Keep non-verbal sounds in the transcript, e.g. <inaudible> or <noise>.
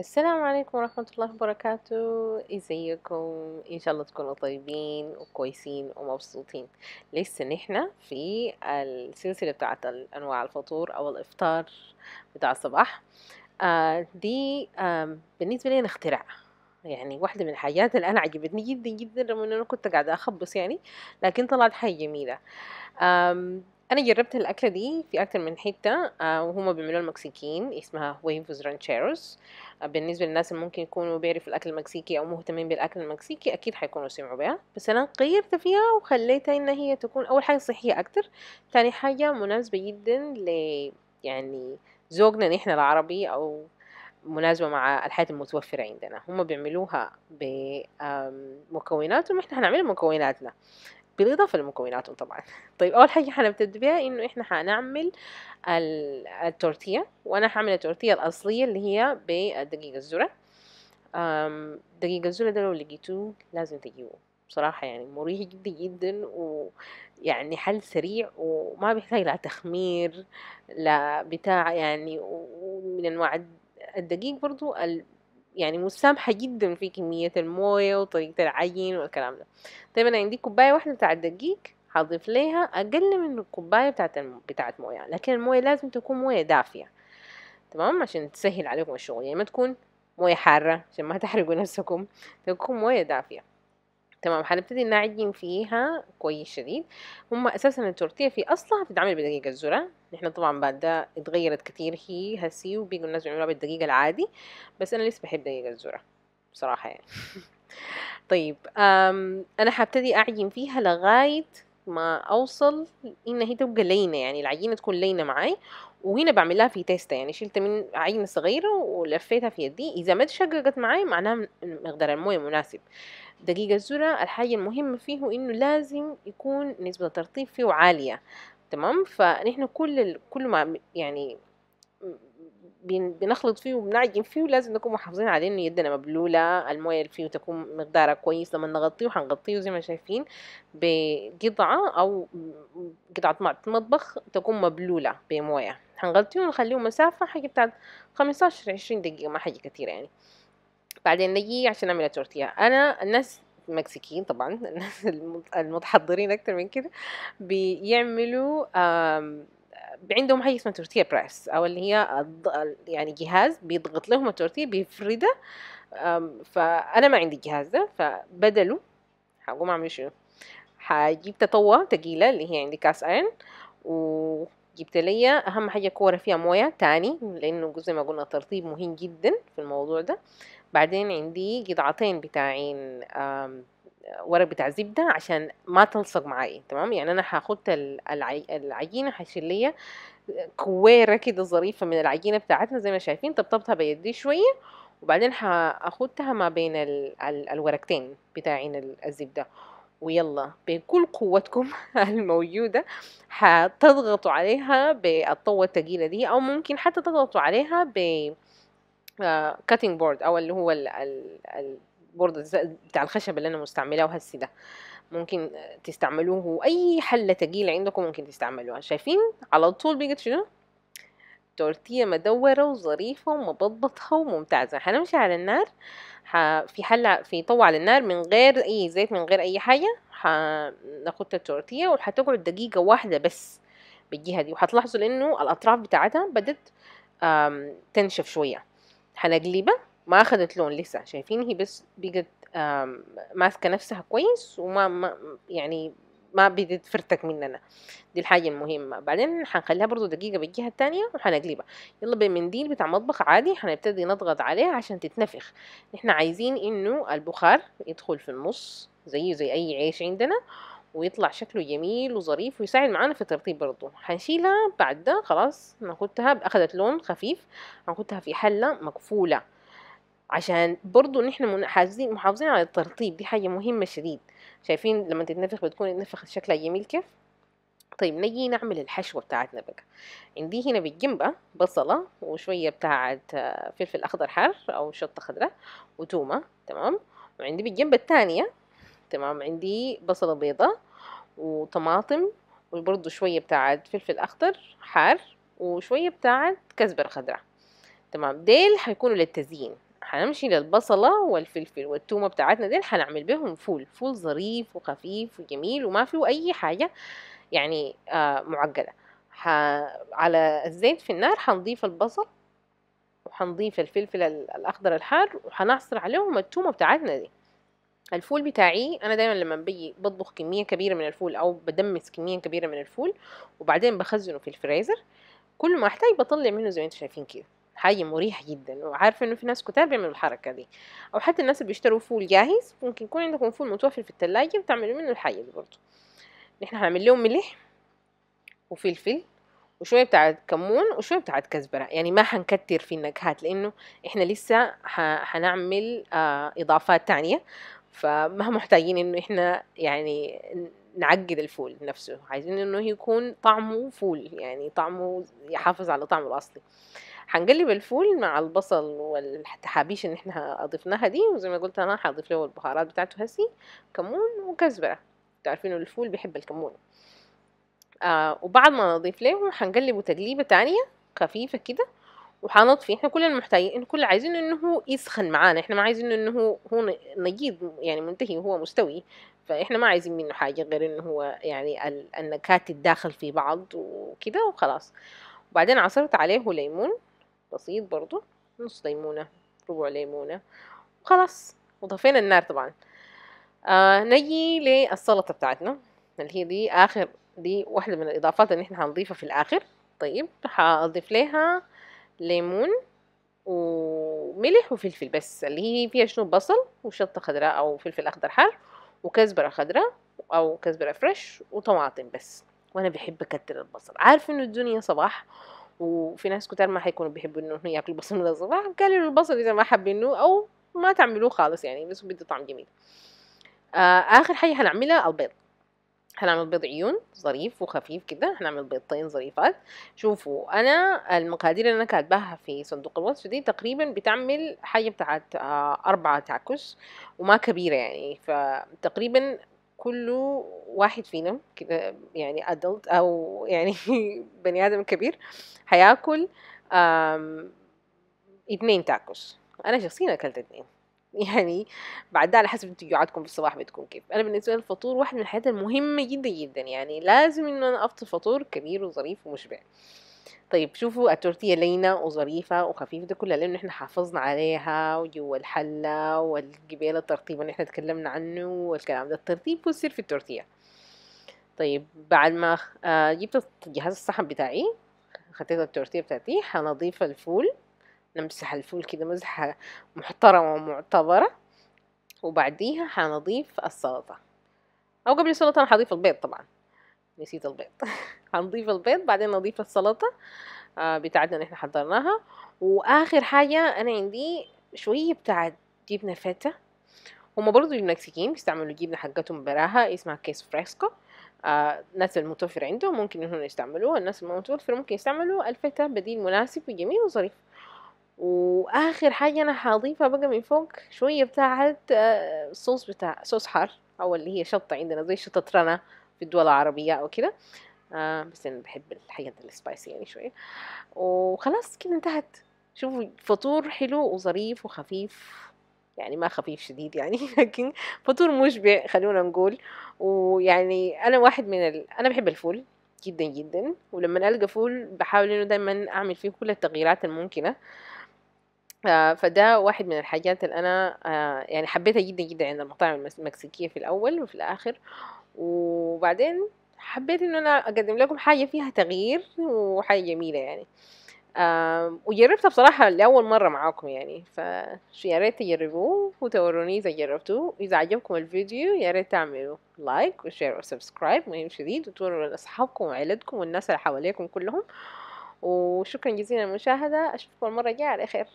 السلام عليكم ورحمة الله وبركاته. إزيكم؟ إن شاء الله تكونوا طيبين وكويسين ومبسوطين. لسه نحن في السلسلة بتاعت أنواع الفطور أو الإفطار بتاع الصباح. آه دي آه بالنسبة لي اختراع. يعني واحدة من الحاجات اللي أنا عجبتني جدا جدا رغم إن أنا كنت قاعدة أخبص يعني لكن طلعت حاجة جميلة. أنا جربت الأكلة دي في أكتر من حتة آه، وهما بيعملوها المكسيكيين اسمها ويفوز رانشيروس آه، بالنسبة للناس اللي ممكن يكونوا بيعرفوا الأكل المكسيكي أو مهتمين بالأكل المكسيكي أكيد حيكونوا سمعوا بها. بس أنا غيرت فيها وخليتها إن هي تكون أول حاجة صحية أكتر. تاني حاجة مناسبة جدا ل يعني ذوقنا نحن العربي أو مناسبة مع الحياة المتوفرة عندنا. هم بيعملوها بمكوناتهم إحنا هنعملها بمكوناتنا بالإضافة لمكوناتهم طبعا طيب أول حاجة هنبتدي بيها إنه إحنا هنعمل ال- التورتية وأنا هعمل التورتية الأصلية اللي هي بالدقيق الذرة. أم، دقيق الذرة ده لو لقيتوه لازم تجيبوه. بصراحة يعني مريح جدا جدا ويعني حل سريع وما بيحتاج لا تخمير لا بتاع يعني ومن أنواع الد- الدقيق برضو يعني مسامحة جدا في كمية الموية وطريقة العجين والكلام ده. طيب أنا عندي كوباية واحدة بتاع الدقيق هضيف ليها أقل من الكوباية بتاعت. بتاعت موية لكن الموية لازم تكون موية دافية. تمام؟ عشان تسهل عليكم الشغل. يعني ما تكون موية حارة عشان ما <laughs> تحرقوا نفسكم. تكون موية دافية. تمام هنبتدي نعجن فيها كويس شديد. هم أساسا التورتية في أصلها بتتعمل بدقيق الذرة. نحن طبعا بعد ده اتغيرت كتير هي هسي وبيجوا الناس بيعملوها بالدقيق العادي. بس أنا لسه بحب دقيق الذرة بصراحة يعني. <laughs> طيب أنا هبتدي أعجن فيها لغاية ما أوصل إن هي تبقى لينة يعني العجينة تكون لينة معاي. وهنا بعملها في تيستا يعني شلت من عجينة صغيرة ولفيتها في يدي. إذا ما تشققت معاي معناها مقدار الموية مناسب. دقيق الذرة الحاجة المهمة فيه إنه لازم يكون نسبة الترطيب فيه عالية تمام فنحن كل. كل ما يعني بن- بنخلط فيه وبنعجن فيه لازم نكون محافظين عليه إنه يدنا مبلولة الموية اللي فيه تكون مقدارها كويس لما نغطيه هنغطيه زي ما شايفين بقطعة أو قطعة مع- مطبخ تكون مبلولة بموية هنغطيه ونخليه مسافة حاجة بتاعت 15 20 دقيقة ما حاجة كتير يعني بعدين نجي عشان نعمل التورتيه. أنا الناس المكسيكيين طبعا <laughs> الناس المت- المتحضرين أكتر من كده بيعملوا عندهم حاجة اسمها تورتيه بريس أو اللي هي يعني جهاز بيضغط لهم التورتيه بيفردها فأنا ما عندي الجهاز ده فبدله هقوم أعمل شنو؟ هجيب تطوة تقيلة اللي هي عندي كاس ايرن وجبت لي أهم حاجة كورة فيها موية تاني لأنه زي ما قلنا الترطيب مهم جدا في الموضوع ده. بعدين عندي قطعتين بتاعين ورق بتاع زبدة عشان ما تلصق معي تمام؟ يعني أنا هاخد ال- العي- العجينة هشيل لي كويرة كده ظريفة من العجينة بتاعتنا زي ما شايفين طبطبتها بيدي شوية وبعدين هاخدها ما بين ال... ال... الورقتين بتاعين ال- الزبدة. ويلا بكل قوتكم <laughs> الموجودة هتضغطوا عليها بالطوة التقيلة دي أو ممكن حتى تضغطوا عليها ب cutting board أو اللي هو ال... ال... ال board بتاع الخشب اللي أنا مستعملاه هسي ده. ممكن تستعملوه أي حلة تقيلة عندكم ممكن تستعملوها. شايفين؟ على طول بقت شنو تورتيه مدورة وظريفة ومبطبطة وممتازة. هنمشي على النار. في حلة في طوة على النار من غير أي زيت من غير أي حاجة. هناخد التورتيه وهتقعد دقيقة واحدة بس بالجهة دي. وهتلاحظوا لأنه الأطراف بتاعتها بدت تنشف شوية. هنقلبها. ما أخدت لون لسه. شايفين؟ هي بس بقت آم، ماسكة نفسها كويس وما ما يعني ما بدت تفرتك مننا. دي الحاجة المهمة. بعدين هنخليها برضو دقيقة بالجهة التانية وهنقلبها يلا بمنديل بتاع مطبخ عادي هنبتدي نضغط عليها عشان تتنفخ. إحنا عايزين إنه البخار يدخل في النص زيه زي أي عيش عندنا ويطلع شكله جميل وظريف ويساعد معانا في الترطيب برضو. هنشيلها بعد ده خلاص ناخدها اخدت لون خفيف هناخدها في حلة مقفولة. عشان برضو نحن حافظين محافظين على الترطيب دي حاجة مهمة شديد. شايفين لما تتنفخ بتكون النفخ شكلها جميل كيف؟ طيب نجي نعمل الحشوة بتاعتنا بقى. عندي هنا بالجنبة بصلة وشوية بتاعت آه، فلفل أخضر حار أو شطة خضراء وتومة تمام؟ وعندي بالجنبة التانية تمام؟ عندي بصلة بيضة وطماطم وبرضو شوية بتاعت فلفل أخضر حار وشوية بتاعت كزبرة خضراء تمام؟ ديل حيكونوا للتزيين. حنمشي للبصلة والفلفل والتومة بتاعتنا دي حنعمل بيهم فول فول ظريف وخفيف وجميل وما فيه أي حاجة يعني آه معقدة. على الزيت في النار حنضيف البصل وحنضيف الفلفل الأخضر الحار وحنعصر عليهم التومة بتاعتنا دي الفول بتاعي أنا دايما لما بيجي بطبخ كمية كبيرة من الفول أو بدمس كمية كبيرة من الفول وبعدين بخزنه في الفريزر كل ما أحتاج بطلع منه زي ما أنتم شايفين كده حاجة مريحه جدا وعارفة إنه في ناس كتار بيعملوا الحركة دي. أو حتى الناس اللي بيشتروا فول جاهز ممكن يكون عندكم فول متوفر في الثلاجه وتعملوا منه الحاجة دي برضه. نحن هنعمل لهم ملح وفلفل وشوية بتاعت كمون وشوية بتاعت كزبرة. يعني ما حنكتر في النكهات لأنه إحنا لسه حنعمل آه إضافات تانية. فما محتاجين إنه إحنا يعني نعقد الفول نفسه. عايزين إنه يكون طعمه فول يعني طعمه يحافظ على طعمه الأصلي. حنقلب الفول مع البصل والتحابيش اللي إحنا أضفناها دي وزي ما قلت أنا حاضيف له البهارات بتاعته هسي كمون وكزبرة. تعرفين الفول بيحب الكمون. آه وبعد ما نضيف له حنقلبه تقليبة تانية خفيفة كده وحنطفي إحنا كلنا محتاجين كل عايزين إنه يسخن معانا. إحنا ما عايزين إنه هو هو يعني منتهي وهو مستوي. فإحنا ما عايزين منه حاجة غير إنه هو يعني النكهات تتداخل في بعض وكده وخلاص. وبعدين عصرت عليه ليمون. بسيط برضو نص ليمونة ربع ليمونة وخلاص وطفينا النار طبعا. آه نجي للسلطة بتاعتنا اللي هي دي آخر دي واحدة من الإضافات اللي إحنا هنضيفها في الآخر. طيب هضيف لها ليمون وملح وفلفل بس اللي هي فيها شنو؟ بصل وشطة خضراء أو فلفل أخضر حار وكزبرة خضراء أو كزبرة فريش وطماطم بس. وأنا بحب أكتر البصل. عارف إنه الدنيا صباح وفي ناس كتير ما حيكونوا بيحبوا إنه <laughs> ياكلوا بصل الصباح قالوا البصل إذا ما حابينه أو ما تعملوه خالص يعني بس بده طعم جميل. آه آخر حاجة هنعملها البيض. هنعمل بيض عيون ظريف وخفيف كده هنعمل بيضتين ظريفات. شوفوا أنا المقادير اللي أنا كاتباها في صندوق الوصف دي تقريبا بتعمل حاجة بتاعت أربعة تاكوس وما كبيرة يعني فتقريبا كل واحد فينا كده يعني ادلت أو يعني <laughs> بني آدم كبير هياكل اتنين تاكوس أنا شخصيا أكلت اتنين <laughs> يعني بعد على حسب تجوعاتكم في الصباح بتكون كيف. أنا بالنسبة لي الفطور واحد من الحاجات المهمة جدا جدا. يعني لازم إن أنا أفطر فطور كبير وظريف ومشبع. طيب شوفوا التورتيه لينة وظريفة وخفيفة ده كلها لأنه إحنا حافظنا عليها وجوا الحلة والقبيلة الترطيب اللي إحنا تكلمنا عنه والكلام ده الترتيب والسر في التورتيه. طيب بعد ما آه جبت جهاز الصحن بتاعي خطيت التورتيه بتاعتي حنضيف الفول نمسح الفول كده مزحة محترمة ومعتبرة وبعديها حنضيف السلطة. أو قبل السلطة أنا حضيف البيض طبعا. نسيت البيض. <laughs> هنضيف البيض بعدين نضيف السلطة. آه بتاعتنا اللي إحنا حضرناها. وآخر حاجة أنا عندي شوية بتاعت جبنة فتا هما برضو المكسيكيين بيستعملوا الجبنة حقتهم براها اسمها queso fresco. آه الناس المتوفر عندهم ممكن إنهم يستعملوها الناس المتوفر ممكن يستعملوا الفتا بديل مناسب وجميل وظريف. وآخر حاجة أنا حاضيفها بقى من فوق شوية بتاعت الصوص بتاع صوص حار أو اللي هي شطة عندنا زي شطة رنا. في الدول العربية أو كده. آه بس أنا بحب الحاجات ال spicy يعني شوية. وخلاص كده انتهت. شوفوا فطور حلو وظريف وخفيف. يعني ما خفيف شديد يعني <laughs> لكن فطور مشبع خلونا نقول. ويعني أنا واحد من ال... أنا بحب الفول جدا جدا. ولما ألقى فول بحاول إنه دايما أعمل فيه كل التغييرات الممكنة. فده واحد من الحاجات اللي أنا آه يعني حبيتها جدا جدا عند المطاعم المكسيكية في الأول وفي الآخر. وبعدين حبيت انه أنا أقدم لكم حاجة فيها تغيير وحاجة جميلة يعني. آه وجربتها بصراحة لأول مرة معاكم يعني. فيا ريت تجربوه وتوروني إذا جربتوه. إذا عجبكم الفيديو يا ريت تعملوا like و share و subscribe مهم شديد وتوروا لأصحابكم وعيلتكم والناس اللي حواليكم كلهم. وشكرا جزيلا للمشاهدة أشوفكم المرة الجاية. على خير.